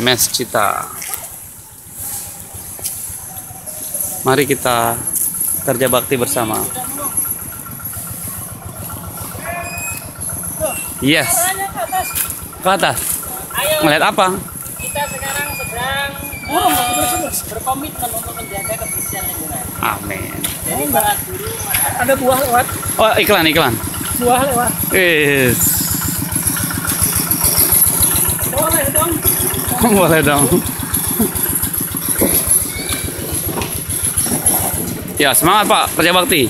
Mes Cita. Mari kita kerja bakti bersama. Yes. Ke atas. Ngeliat apa? Kita sekarang sedang berkomitmen untuk menjaga kebersihan lingkungan. Amin. Jadi para guru Ada buah lewat, Oh iklan iklan. buah lewat. Yes. Boleh dong. Boleh dong. Ya, semangat Pak, kerja bakti.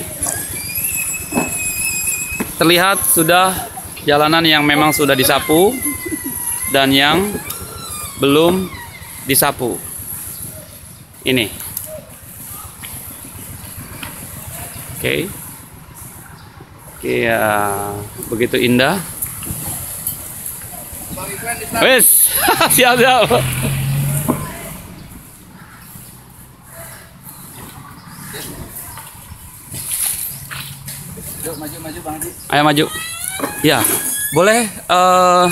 Terlihat sudah jalanan yang memang sudah disapu dan yang belum disapu. Ini. Oke. Oke, ya, begitu indah. Wes, siap siap. Yuk maju maju Bang Haji. Ayo maju. Ya, boleh eh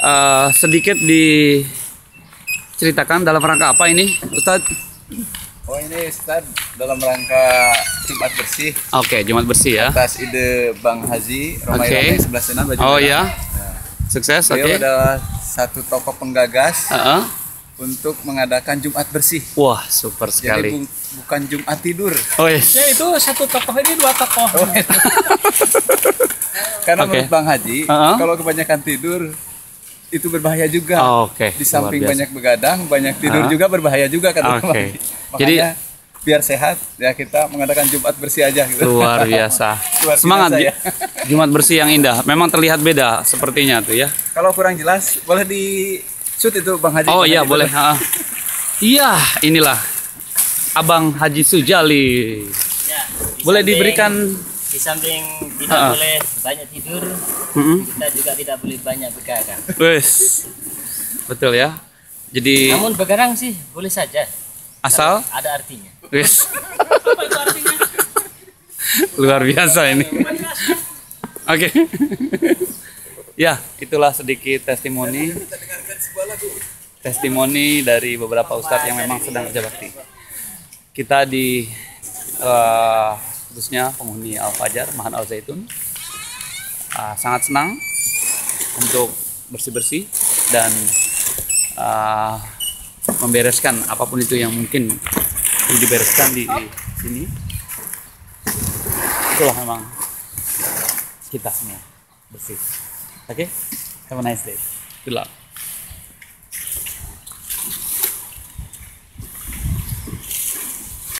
eh, sedikit diceritakan dalam rangka apa ini, Ustadz? Oh ini Ustaz dalam rangka Jumat bersih Oke, Jumat bersih ya. atas ide Bang Haji Romai Oke. Romai sebelah sana baju Oh merah. Sukses. Oke. Beliau adalah satu tokoh penggagas Heeh. untuk mengadakan Jumat bersih. Wah, super Jadi sekali. bu- bukan Jumat tidur. Oh yes. Ya itu satu tokoh ini dua tokoh. Karena Oke. menurut Bang Haji, Heeh. kalau kebanyakan tidur itu berbahaya juga. Oke. Di samping banyak begadang, banyak tidur Heeh. juga berbahaya juga kata Bang Oke. Haji. Jadi- Makanya biar sehat ya kita mengadakan Jumat bersih aja gitu. Luar biasa. Luar Semangat biasa, ya. Jumat bersih yang indah. Memang terlihat beda sepertinya tuh ya. Kalau kurang jelas boleh di shoot itu Bang Haji. Oh Bang iya Haji boleh. Ha. Iya, inilah Abang Haji Sujali. Ya. di Boleh samping- diberikan di samping tidak Ha-ha. boleh banyak tidur, Mm-mm. kita juga tidak boleh banyak begadang. Wes. Betul ya. Jadi Namun begadang sih boleh saja. Asal Ada artinya. wes. Luar biasa ini. Oke. ya, itulah sedikit testimoni. Testimoni dari beberapa ustadz yang memang sedang kerja bakti. Kita di eh, khususnya penghuni Al Fajar, Mahan Al Zaitun, ah, sangat senang untuk bersih-bersih dan ah, membereskan apa pun itu yang mungkin perlu dibereskan di sini. Itulah memang kita semua bersih. Oke, have a nice day. Good luck.